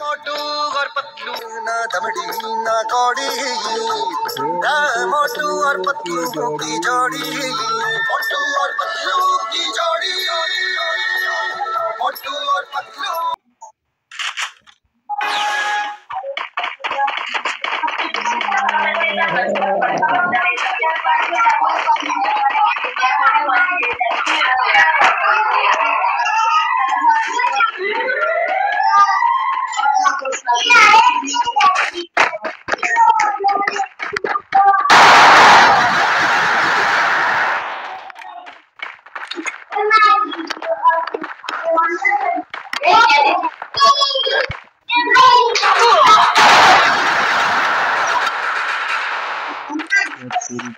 मोटू और पतलू ना दमड़ी ना कौड़ी ना मोटू और पतलू की जोड़ी मोटू और पतलू की जोड़ी मोटू और Patlu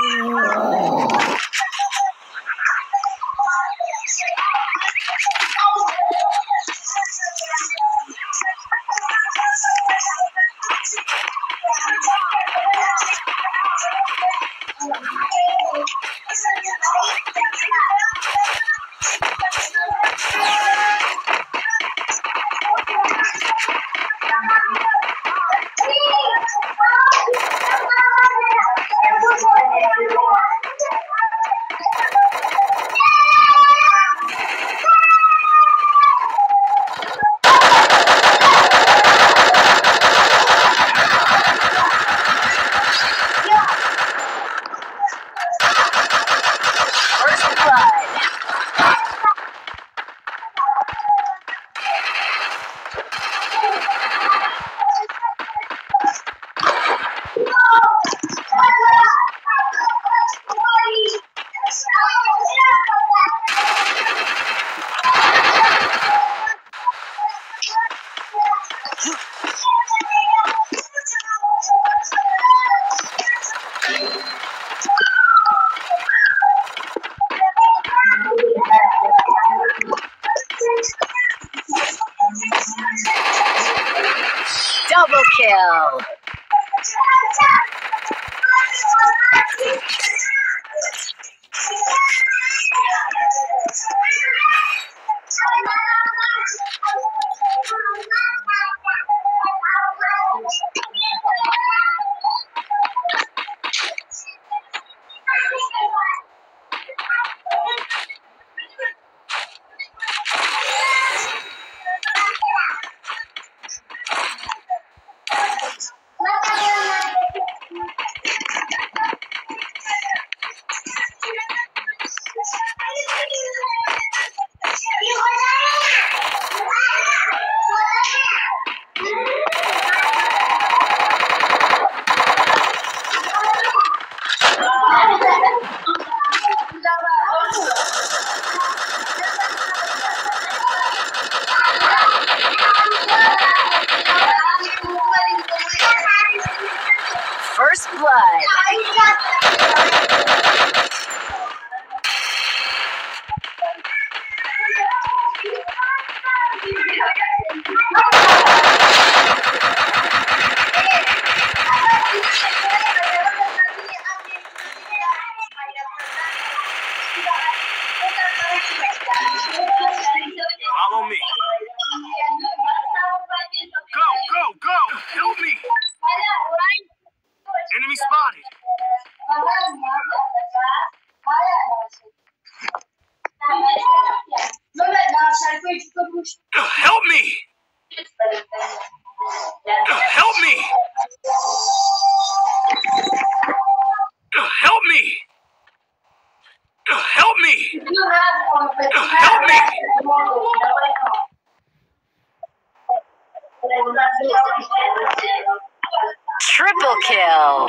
Blood. Double kill. Follow me. Go, go, go! Help me! Enemy spotted. Help me! Uh, help me! Uh, help me! Uh, help me! Help me! Triple kill.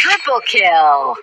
Triple kill.